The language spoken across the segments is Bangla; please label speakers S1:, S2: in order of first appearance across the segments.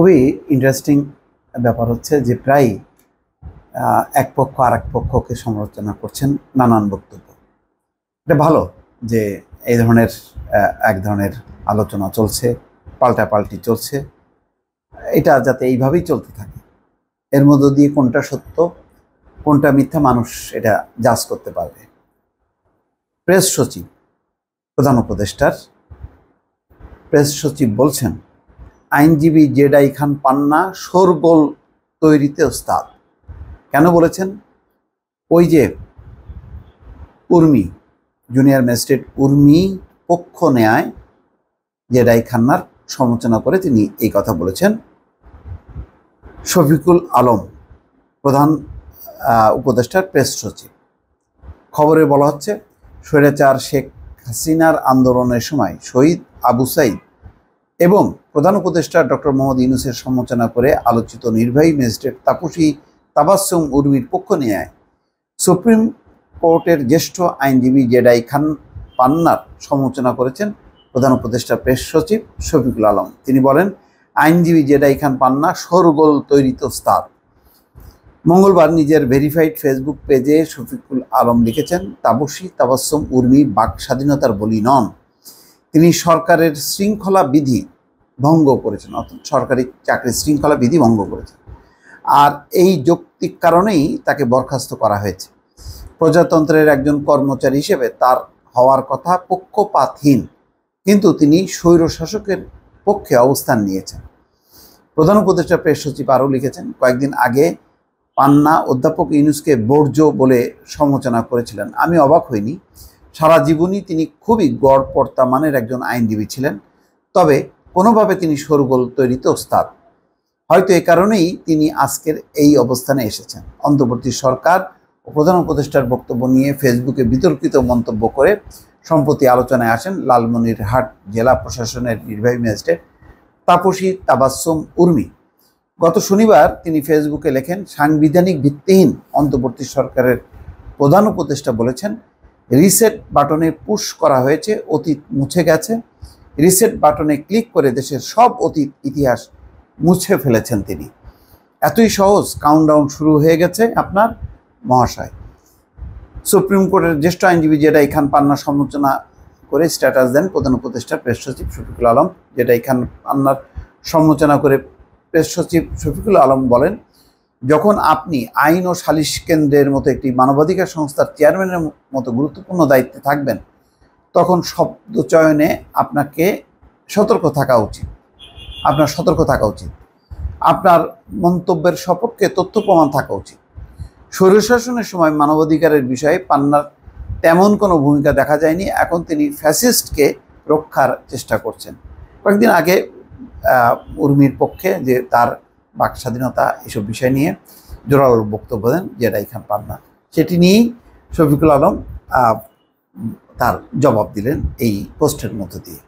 S1: খুবই ইন্টারেস্টিং ব্যাপার হচ্ছে যে প্রায় এক পক্ষ আর এক পক্ষকে সমালোচনা করছেন নানান বক্তব্য। এটা ভালো যে এই ধরনের এক ধরনের আলোচনা চলছে, পাল্টাপাল্টি চলছে। এটা যাতে এইভাবেই চলতে থাকে। এর মধ্য দিয়ে কোনটা সত্য, কোনটা মিথ্যা মানুষ এটা জাজ করতে পারবে। প্রেস সচিব, প্রধান উপদেষ্টার প্রেস সচিব বলছেন আইনজীবী জেডাই খান পান্না শোরগোল তৈরিতে ওস্তাদ। কেন বলেছেন? ওই যে উর্মি, জুনিয়র ম্যাজিস্ট্রেট উর্মি পক্ষ নেয় জেডাই খান্নার সমালোচনা করে তিনি এই কথা বলেছেন। শফিকুল আলম, প্রধান উপদেষ্টার প্রেস সচিব। খবরে বলা হচ্ছে, স্বৈরাচার শেখ হাসিনার আন্দোলনের সময় শহীদ আবু সাইদ এবং প্রধান উপদেষ্টা ডক্টর মোহাম্মদ ইউনুসের সমালোচনা করে আলোচিত নির্বাহী ম্যাজিস্ট্রেট তাপসী তাবাসুম উর্মির পক্ষ নিয়ে সুপ্রিম কোর্টের জ্যেষ্ঠ আইনজীবী জেডাই খান পান্নার সমালোচনা করেছেন প্রধান উপদেষ্টা প্রেস সচিব শফিকুল আলম। তিনি বলেন, আইনজীবী জেডাই খান পান্না শোরগোল তৈরিত স্তার। মঙ্গলবার নিজের ভেরিফাইড ফেসবুক পেজে শফিকুল আলম লিখেছেন তাবসী তাবাসুম উর্মি বাক স্বাধীনতার বলি নন। তিনি সরকারের শৃঙ্খলা বিধি ভঙ্গ করেছেন, অর্থাৎ সরকারি চাকরির শৃঙ্খলা বিধি ভঙ্গ করেছেন। আর এই যৌক্তিক কারণেই তাকে বরখাস্ত করা হয়েছে। প্রজাতন্ত্রের একজন কর্মচারী হিসেবে তার হওয়ার কথা পক্ষপাতহীন, কিন্তু তিনি স্বৈর শাসকের পক্ষে অবস্থান নিয়েছেন। প্রধান উপদেষ্টা প্রেস সচিব আরও লিখেছেন, কয়েকদিন আগে পান্না অধ্যাপক ইউনুসকে বর্জ্য বলে সমালোচনা করেছিলেন। আমি অবাক হইনি। সারা জীবনই তিনি খুবই গড়পর্তা মানের একজন আইনজীবী ছিলেন। তবে কোনোভাবে তিনি সরগোল তৈরিতে ওস্তাদ। হয়তো এ কারণেই তিনি আজকের এই অবস্থানে এসেছেন। অন্তর্বর্তী সরকার ও প্রধান উপদেষ্টার বক্তব্য নিয়ে ফেসবুকে বিতর্কিত মন্তব্য করে সম্প্রতি আলোচনায় আসেন লালমনিরহাট জেলা প্রশাসনের নির্বাহী ম্যাজিস্ট্রেট তাপসী তাবাসুম উর্মি। গত শনিবার তিনি ফেসবুকে লেখেন, সাংবিধানিক ভিত্তিহীন অন্তর্বর্তী সরকারের প্রধান উপদেষ্টা বলেছেন রিসেট বাটনে পুশ করা হয়েছে, অতীত মুছে গেছে। রিসেট বাটনে ক্লিক করে দেশের সব অতীত ইতিহাস মুছে ফেলেছেন তিনি। এতই সহজ কাউন্টডাউন শুরু হয়ে গেছে আপনার মহাশয়। সুপ্রিম কোর্টের জ্যেষ্ঠ আইনজীবী যেটা খান পান্না সমালোচনা করে স্ট্যাটাস দেন প্রধান উপদেষ্টা, প্রেস সচিব শফিকুল আলম। যেটা খান পান্নার সমালোচনা করে প্রেস সচিব শফিকুল আলম বলেন যখন আপনি আইন ও সালিশ কেন্দ্রের মতো একটি মানবাধিকার সংস্থার চেয়ারম্যানের মতো গুরুত্বপূর্ণ দায়িত্বে থাকবেন, তখন শব্দ চয়নে আপনাকে সতর্ক থাকা উচিত। আপনার সতর্ক থাকা উচিত। আপনার মন্তব্যের সপক্ষে তথ্য প্রমাণ থাকা উচিত। স্বৈরশাসনের সময় মানবাধিকারের বিষয়ে পান্নার তেমন কোনো ভূমিকা দেখা যায়নি। এখন তিনি ফ্যাসিস্টকে রক্ষার চেষ্টা করছেন। কয়েকদিন আগে উর্মির পক্ষে যে তার বাক স্বাধীনতা এসব বিষয় নিয়ে জোরালো বক্তব্য দেন জেডাই খান পান্না। সেটি নিয়েই শফিকুল আলম তার জবাব দিলেন এই পোস্টের মধ্য দিয়ে।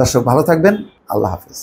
S1: দর্শক ভালো থাকবেন, আল্লাহ হাফিজ।